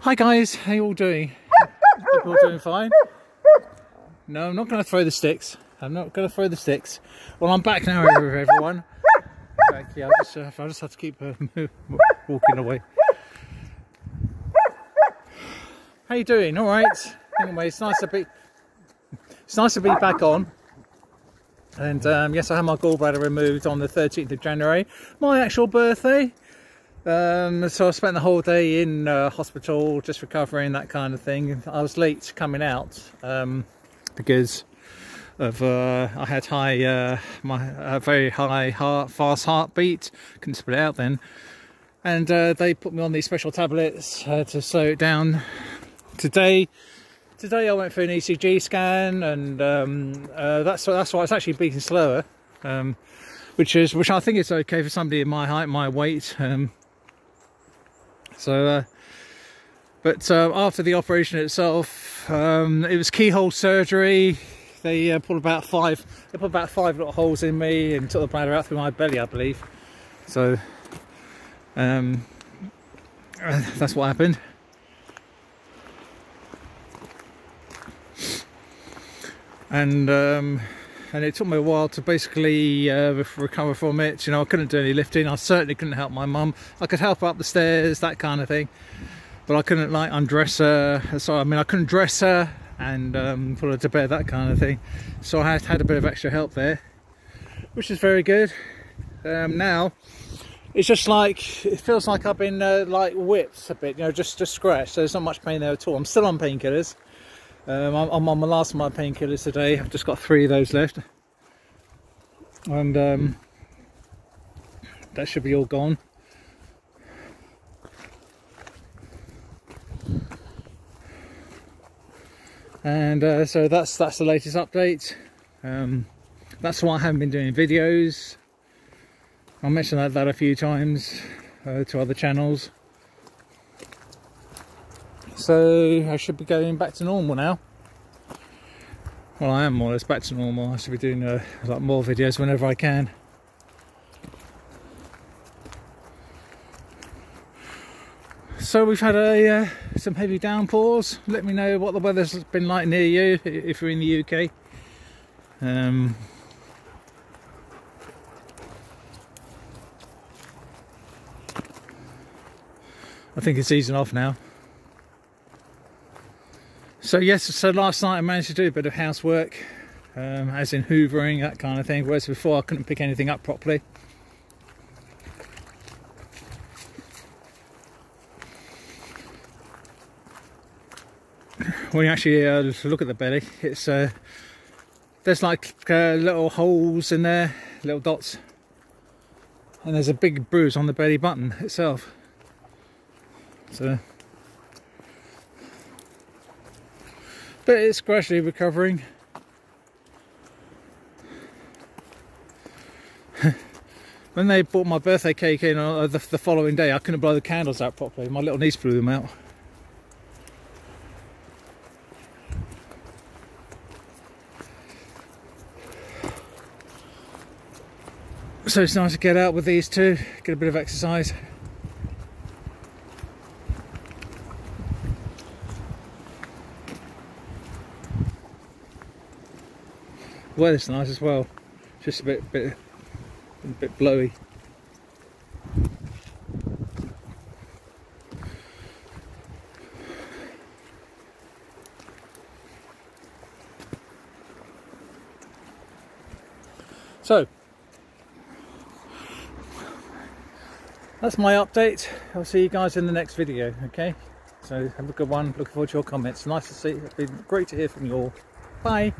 Hi guys, how you all doing? Hope all doing fine. No, I'm not going to throw the sticks. I'm not going to throw the sticks. Well, I'm back now, everyone. Back, yeah, I'll just, uh, I'll just have to keep uh, walking away. How you doing? All right. Anyway, it's nice to be. It's nice to be back on. And um, yes, I had my gallbladder removed on the 13th of January, my actual birthday. Um, so I spent the whole day in uh, hospital, just recovering, that kind of thing. I was late coming out um, because of uh, I had high, uh, my very high heart, fast heartbeat. Couldn't spit it out then, and uh, they put me on these special tablets uh, to slow it down. Today, today I went for an ECG scan, and um, uh, that's that's why it's actually beating slower. Um, which is which I think is okay for somebody in my height, my weight. Um, so, uh, but uh, after the operation itself, um, it was keyhole surgery. They uh, put about five, they put about five little holes in me and took the bladder out through my belly, I believe. So, um, that's what happened. And um, and it took me a while to basically uh, recover from it. You know, I couldn't do any lifting. I certainly couldn't help my mum. I could help her up the stairs, that kind of thing, but I couldn't like undress her. So I mean, I couldn't dress her and um, put her to bed, that kind of thing. So I had had a bit of extra help there, which is very good. Um, now it's just like it feels like I've been uh, like whipped a bit, you know, just just scratched. So there's not much pain there at all. I'm still on painkillers. Um, I'm, on my last of my painkillers today. I've just got three of those left. And um, that should be all gone. And uh, so that's that's the latest update. Um, that's why I haven't been doing videos. I mentioned that, that a few times uh, to other channels. So I should be going back to normal now. Well, I am more or less back to normal. I should be doing uh, like more videos whenever I can. So we've had a uh, some heavy downpours. Let me know what the weather's been like near you if you're in the UK. Um, I think it's easing off now. So yes, so last night I managed to do a bit of housework, um, as in hoovering, that kind of thing, whereas before I couldn't pick anything up properly. When you actually uh, look at the belly, it's uh, there's like uh, little holes in there, little dots, and there's a big bruise on the belly button itself. So but it's gradually recovering. when they brought my birthday cake in uh, the, the, following day, I couldn't blow the candles out properly. My little niece blew them out. So it's nice to get out with these two, get a bit of exercise. Weather's nice as well. Just a bit, bit, a bit blowy. So, that's my update. I'll see you guys in the next video, okay? So have a good one. Looking forward to your comments. Nice to see. It's been great to hear from you all. Bye.